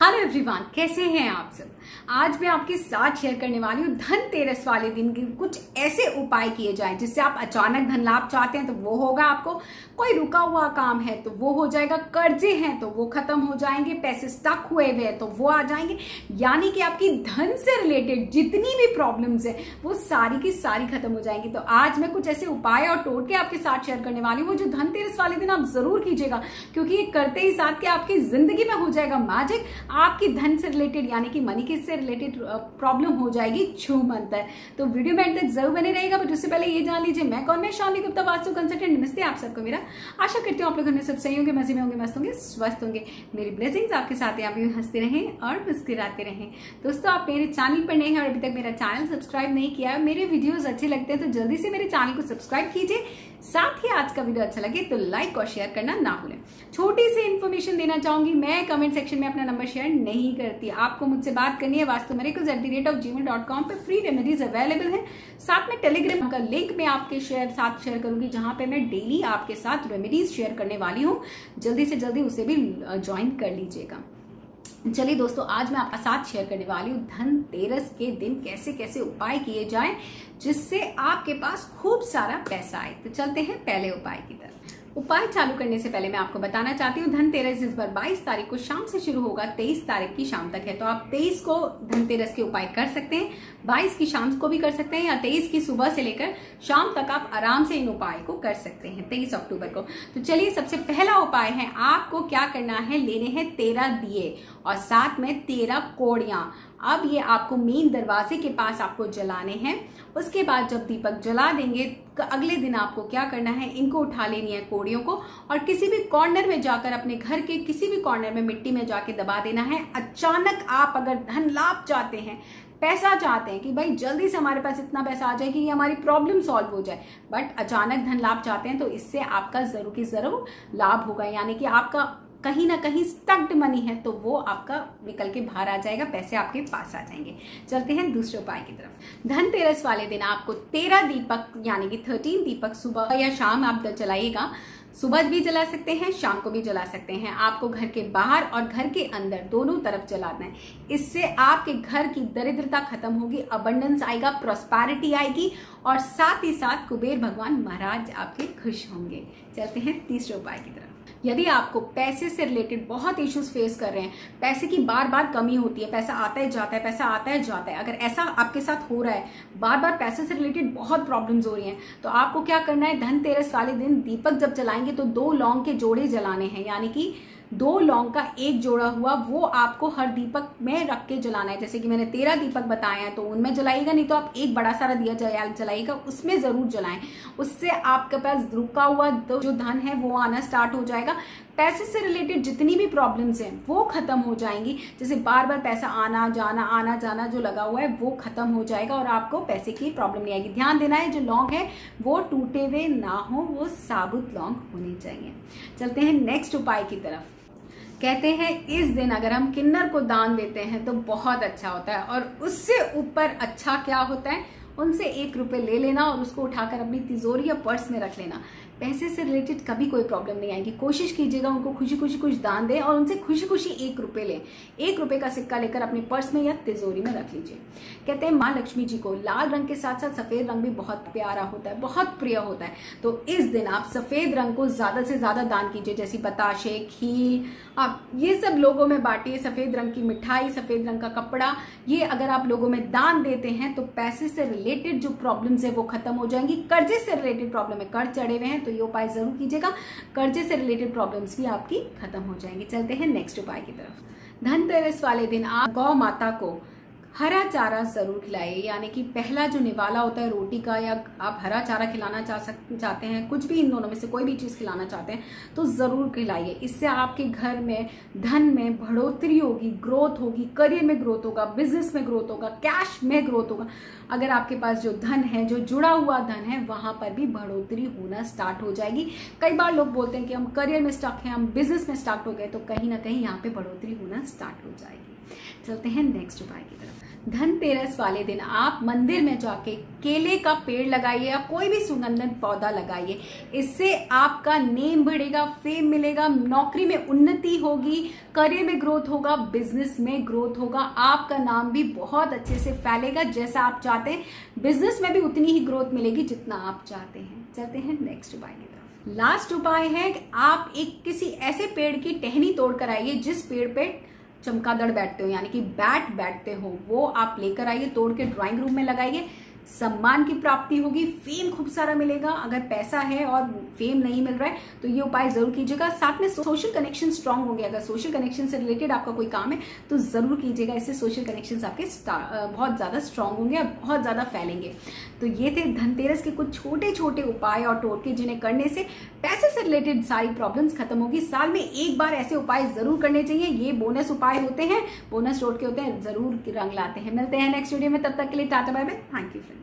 Hello everyone, कैसे हैं आप सब? आज मैं आपके साथ शेयर करने वाली हूँ धनतेरस वाले दिन के कुछ ऐसे उपाय किए जाएँ, जिससे आप अचानक धन लाभ चाहते हैं तो वो होगा आपको। कोई रुका हुआ काम है तो वो हो जाएगा। कर्जे हैं तो वो खत्म हो जाएँगे। पैसे स्टक हुए हुए हैं तो वो आ जाएँगे। यानी कि आपकी धन से रिलेटेड जितनी भी प्रॉब्लम्स है, वो सारी की सारी खत्म हो जाएँगी। तो आज मैं कुछ ऐसे उपाय और टोटके आपके साथ शेयर करने वाली हूँ, जो धनतेरस वाले दिन आप ज़रूर कीजिएगा, क्योंकि ये करते ही साथ के आपकी ज़िंदगी में हो जाएगा मैजिक आपकी धन से रिलेटेड यानी कि मनी के से रिलेटेड प्रॉब्लम हो जाएगी छू मंतर तो वीडियो में तक ज़रूर बने रहेगा बट उससे पहले ये जान लीजिए, मैं कौन? मैं शालिनी गुप्ता, वास्तु कंसल्टेंट नमस्ते आप सबको मेरा। आशा करती हूँ आप लोग सब सही होंगे, मज़े में होंगे, मस्त होंगे, स्वस्थ होंगे। मेरी ब्लेसिंग्स आपके साथ यहाँ भी हँसते रहें और मुस्कुराते रहें। दोस्तों, आप मेरे चैनल पर नए हैं और अभी तक मेरा चैनल सब्सक्राइब नहीं किया है, मेरे वीडियोज़ अच्छे लगते हैं तो जल्दी से मेरे चैनल को सब्सक्राइब कीजिए। साथ ही आज का वीडियो अच्छा लगे तो लाइक और शेयर करना ना भूलें। छोटी सी इन्फॉर्मेशन देना चाहूँगी, मैं कमेंट सेक्शन में अपना नंबर शेयर नहीं करती। आपको मुझसे बात करनी है वास्तु मेरे at the rate of Gmail dot com पर फ्री रेमेडीज अवेलेबल है। साथ में टेलीग्राम का लिंक मैं आपके शेयर साथ शेयर करूँगी, जहाँ पर मैं डेली आपके साथ रेमेडीज शेयर करने वाली हूँ। जल्दी से जल्दी उसे भी ज्वाइन कर लीजिएगा। चलिए दोस्तों, आज मैं आपका साथ शेयर करने वाली हूँ धनतेरस के दिन। कैसे कैसे उपाय किए जाएँ जिससे आपके पास खूब सारा पैसा आए। तो चलते हैं पहले उपाय की तरफ़। उपाय चालू करने से पहले मैं आपको बताना चाहती हूँ, धनतेरस इस बार 22 तारीख को शाम से शुरू होगा 23 तारीख की शाम तक है। तो आप 23 को धनतेरस के उपाय कर सकते हैं 22 की शाम को भी कर सकते हैं या 23 की सुबह से लेकर शाम तक आप आराम से इन उपाय को कर सकते हैं 23 अक्टूबर को। तो चलिए, सबसे पहला उपाय है, आपको क्या करना है, लेने हैं तेरह दिए और साथ में तेरह कोड़िया। अब ये आपको मेन दरवाजे के पास आपको जलाने हैं। उसके बाद जब दीपक जला देंगे अगले दिन आपको क्या करना है? इनको उठा लेनी है कोड़ियों को और किसी भी कॉर्नर में जाकर अपने घर के किसी भी कॉर्नर में मिट्टी में जाके दबा देना है। अचानक आप अगर धन लाभ चाहते हैं, पैसा चाहते हैं कि भाई जल्दी से हमारे पास इतना पैसा आ जाए कि ये हमारी प्रॉब्लम सॉल्व हो जाए बट अचानक धन लाभ चाहते हैं तो इससे आपका ज़रूर की ज़रूर लाभ होगा। यानी कि आपका कहीं ना कहीं स्टक्ड मनी है तो वो आपका निकल के बाहर आ जाएगा, पैसे आपके पास आ जाएँगे। चलते हैं दूसरे उपाय की तरफ़। धनतेरस वाले दिन आपको तेरह दीपक, यानी कि थर्टीन दीपक सुबह या शाम आप चलाइएगा सुबह भी जला सकते हैं, शाम को भी जला सकते हैं। आपको घर के बाहर और घर के अंदर दोनों तरफ़ जलाना है। इससे आपके घर की दरिद्रता खत्म होगी अबंडेंस आएगा प्रोस्पैरिटी आएगी, और साथ ही साथ कुबेर भगवान महाराज आपके खुश होंगे। चलते हैं तीसरे उपाय की तरफ़। यदि आपको पैसे से रिलेटेड बहुत इश्यूज़ फेस कर रहे हैं, पैसे की बार बार कमी होती है, पैसा आता है, जाता है, पैसा आता है, जाता है। अगर ऐसा आपके साथ हो रहा है बार बार पैसे से रिलेटेड बहुत प्रॉब्लम्स हो रही हैं तो आपको क्या करना है? धनतेरस वाले दिन दीपक जब जलाएँगे तो दो लौंग के जोड़े जलाने हैं, यानी कि दो लौंग का एक जोड़ा हुआ, वो आपको हर दीपक में रख के जलाना है। जैसे कि मैंने तेरह दीपक बताए हैं तो उनमें जलाइएगा, नहीं तो आप एक बड़ा सारा दिया जलाइएगा, उसमें ज़रूर जलाएँ। उससे आपके पास रुका हुआ जो धन है, वो आना स्टार्ट हो जाएगा। पैसे से रिलेटेड जितनी भी प्रॉब्लम्स हैं, वो खत्म हो जाएँगी। जैसे बार बार पैसा आना, जाना आना, जाना जो लगा हुआ है, वो खत्म हो जाएगा और आपको पैसे की प्रॉब्लम नहीं आएगी। ध्यान देना है, जो लौंग है, वो टूटे हुए ना हो, वो साबुत लौंग होने चाहिए। चलते हैं नेक्स्ट उपाय की तरफ़। कहते हैं, इस दिन अगर हम किन्नर को दान देते हैं तो बहुत अच्छा होता है। और उससे ऊपर अच्छा क्या होता है? उनसे एक रुपए ले लेना और उसको उठाकर अपनी तिजोरी या पर्स में रख लेना। पैसे से रिलेटेड कभी कोई प्रॉब्लम नहीं आएगी। कोशिश कीजिएगा उनको खुशी खुशी कुछ दान दें और उनसे खुशी खुशी एक रुपए लें। एक रुपए का सिक्का लेकर अपने पर्स में या तिजोरी में रख लीजिए। कहते हैं, माँ लक्ष्मी जी को लाल रंग के साथ साथ सफ़ेद रंग भी बहुत प्यारा होता है, बहुत प्रिय होता है। तो इस दिन आप सफ़ेद रंग को ज़्यादा से ज़्यादा दान कीजिए, जैसे बताशे खील आप, ये सब लोगों में बांटिए, सफ़ेद रंग की मिठाई, सफ़ेद रंग का कपड़ा। ये अगर आप लोगों में दान देते हैं तो पैसे से रिलेटेड जो प्रॉब्लम्स है, वो खत्म हो जाएँगी। कर्जे से रिलेटेड प्रॉब्लम है कर्ज चढ़े हुए हैं तो ये उपाय ज़रूर कीजिएगा। कर्जे से रिलेटेड प्रॉब्लम्स भी आपकी खत्म हो जाएँगी। चलते हैं नेक्स्ट उपाय की तरफ़। धनतेरस वाले दिन आप गौ माता को हरा चारा ज़रूर खिलाइए, यानी कि पहला जो निवाला होता है, रोटी का, या आप हरा चारा खिलाना चाह सक, चाहते हैं, कुछ भी इन दोनों में से कोई भी चीज़ खिलाना चाहते हैं तो ज़रूर खिलाइए। इससे आपके घर में धन में बढ़ोतरी होगी ग्रोथ होगी करियर में ग्रोथ होगा बिज़नेस में ग्रोथ होगा कैश में ग्रोथ होगा। अगर आपके पास जो धन है, जो जुड़ा हुआ धन है, वहाँ पर भी बढ़ोतरी होना स्टार्ट हो जाएगी। कई बार लोग बोलते हैं कि हम करियर में स्टक हैं, हम बिज़नेस में स्टार्ट हो गए तो कहीं ना कहीं यहाँ पर बढ़ोतरी होना स्टार्ट हो जाएगी। चलते हैं नेक्स्ट उपाय की तरफ़। धनतेरस वाले दिन आप मंदिर में जाके केले का पेड़ लगाइए या कोई भी सुगंधित पौधा लगाइए। इससे आपका नेम बढ़ेगा फेम मिलेगा, नौकरी में उन्नति होगी करियर में ग्रोथ होगा बिज़नेस में ग्रोथ होगा। आपका नाम भी बहुत अच्छे से फैलेगा जैसा आप चाहते हैं। बिज़नेस में भी उतनी ही ग्रोथ मिलेगी जितना आप चाहते हैं। चलते हैं नेक्स्ट उपाय की तरफ़। लास्ट उपाय है आप एक किसी ऐसे पेड़ की टहनी तोड़ कर आइए जिस पेड़ पे चमकादड़ बैठते हो, यानी कि बैट बैठते हो, वो आप लेकर आइए, तोड़ के ड्राइंग रूम में लगाइए सम्मान की प्राप्ति होगी फेम खूब सारा मिलेगा, अगर पैसा है और फेम नहीं मिल रहा है तो ये उपाय ज़रूर कीजिएगा। साथ में सोशल कनेक्शन स्ट्रांग होंगे। अगर सोशल कनेक्शन से रिलेटेड आपका कोई काम है तो ज़रूर कीजिएगा। इससे सोशल कनेक्शन आपके बहुत ज़्यादा स्ट्रांग होंगे और बहुत ज़्यादा फैलेंगे। तो ये थे धनतेरस के कुछ छोटे छोटे उपाय और टोटके जिन्हें करने से पैसे से रिलेटेड सारी प्रॉब्लम्स खत्म होगी। साल में एक बार ऐसे उपाय ज़रूर करने चाहिए। ये बोनस उपाय होते हैं। बोनस टोटके होते हैं। ज़रूर रंग लाते हैं। मिलते हैं नेक्स्ट वीडियो में। तब तक के लिए tata bye bye. Thank you friend